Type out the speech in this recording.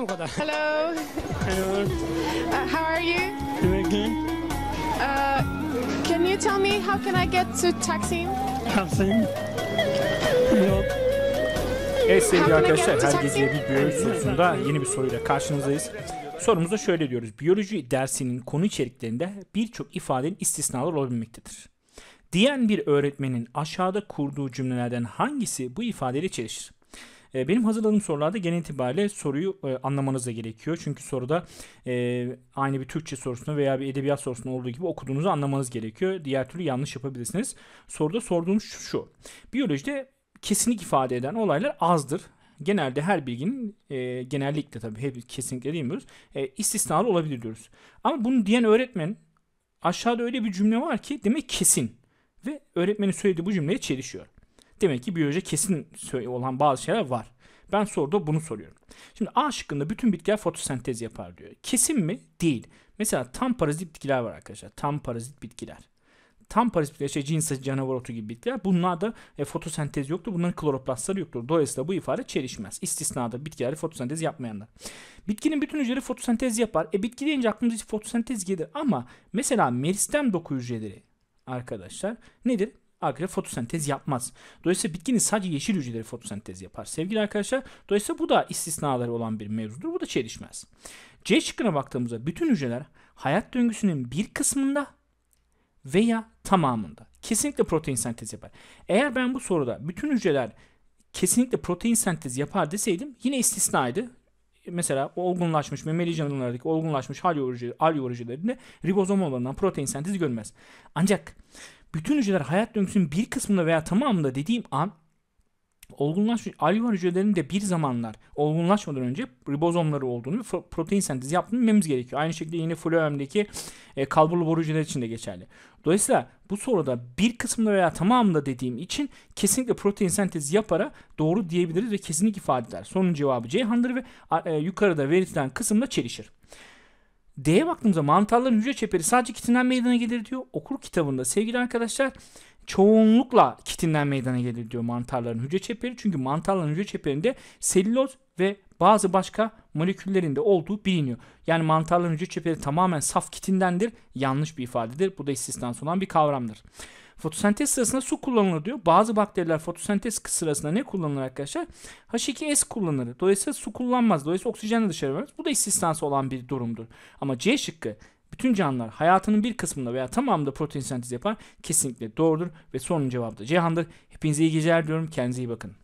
Bu kadar. Hello. Hello. Uh, how are you? American. Uh, can you tell me how can I get to Taksim? Taksim. Yok. Evet sevgili arkadaşlar her gece bir biyoloji sorusunda yeni bir soruyla karşınızdayız. Sorumuzda şöyle diyoruz. Biyoloji dersinin konu içeriklerinde birçok ifadenin istisnalar olabilmektedir. Diyen bir öğretmenin aşağıda kurduğu cümlelerden hangisi bu ifadeyle çelişir? E, Benim hazırladığım sorularda genel itibariyle soruyu e, anlamanız da gerekiyor. Çünkü soruda e, aynı bir Türkçe sorusunda veya bir edebiyat sorusunda olduğu gibi okuduğunuzu anlamanız gerekiyor. Diğer türlü yanlış yapabilirsiniz. Soruda sorduğumuz şu. şu. Biyolojide kesinlik ifade eden olaylar azdır. Genelde her bilginin e, genellikle tabii hep kesinlikle demiyoruz. E, istisnalı olabilir diyoruz. Ama bunu diyen öğretmen aşağıda öyle bir cümle var ki demek kesin. Ve öğretmenin söylediği bu cümleye çelişiyor. Demek ki biyoloji kesin olan bazı şeyler var. Ben soruda bunu soruyorum. Şimdi A şıkkında bütün bitkiler fotosentez yapar diyor. Kesin mi? Değil. Mesela tam parazit bitkiler var arkadaşlar. Tam parazit bitkiler. Tam parazit bitkiler, işte cins canavar otu gibi bitkiler. Bunlarda e, fotosentez yoktur. Bunların kloroplastları yoktur. Dolayısıyla bu ifade çelişmez. İstisnadır bitkiler fotosentez yapmayanlar. Bitkinin bütün hücreleri fotosentez yapar. E bitki deyince aklımıza fotosentez gelir. Ama mesela meristem doku hücreleri arkadaşlar nedir? Arkadaşlar fotosentez yapmaz. Dolayısıyla bitkinin sadece yeşil hücreleri fotosentez yapar. Sevgili arkadaşlar dolayısıyla bu da istisnaları olan bir mevzudur. Bu da çelişmez. C şıkkına baktığımızda bütün hücreler hayat döngüsünün bir kısmında veya tamamında kesinlikle protein sentezi yapar. Eğer ben bu soruda bütün hücreler kesinlikle protein sentezi yapar deseydim yine istisnaydı. Mesela olgunlaşmış memeli canlılardaki olgunlaşmış alveol hücrelerinde ribozom olanından protein sentezi görmez. Ancak bütün hücreler hayat döngüsünün bir kısmında veya tamamında dediğim an olgunlaşmış alveol hücrelerinin de bir zamanlar olgunlaşmadan önce ribozomları olduğunu protein sentezi yaptığını bilmemiz gerekiyor. Aynı şekilde yine floemdeki e, kalburlu boru hücreler için de geçerli. Dolayısıyla bu soruda bir kısmında veya tamamında dediğim için kesinlikle protein sentezi yapara doğru diyebiliriz ve kesinlik ifade eder. Sorunun cevabı Ceyhan'dır ve e, yukarıda verilen kısımda çelişir. D'ye baktığımızda mantarların hücre çeperi sadece kitinden meydana gelir diyor. Okur kitabında sevgili arkadaşlar çoğunlukla kitinden meydana gelir diyor mantarların hücre çeperi. Çünkü mantarların hücre çeperinde selüloz ve bazı başka moleküllerin de olduğu biliniyor. Yani mantarların hücre çeperi tamamen saf kitindendir. Yanlış bir ifadedir. Bu da istisnası olan bir kavramdır. Fotosentez sırasında su kullanılır diyor. Bazı bakteriler fotosentez sırasında ne kullanılır arkadaşlar? H2S kullanılır. Dolayısıyla su kullanmaz. Dolayısıyla oksijen de dışarı vermez. Bu da istisnası olan bir durumdur. Ama C şıkkı bütün canlılar hayatının bir kısmında veya tamamında protein sentezi yapar. Kesinlikle doğrudur ve sorunun cevabı da Cihan'dır. Hepinize iyi geceler diyorum. Kendinize iyi bakın.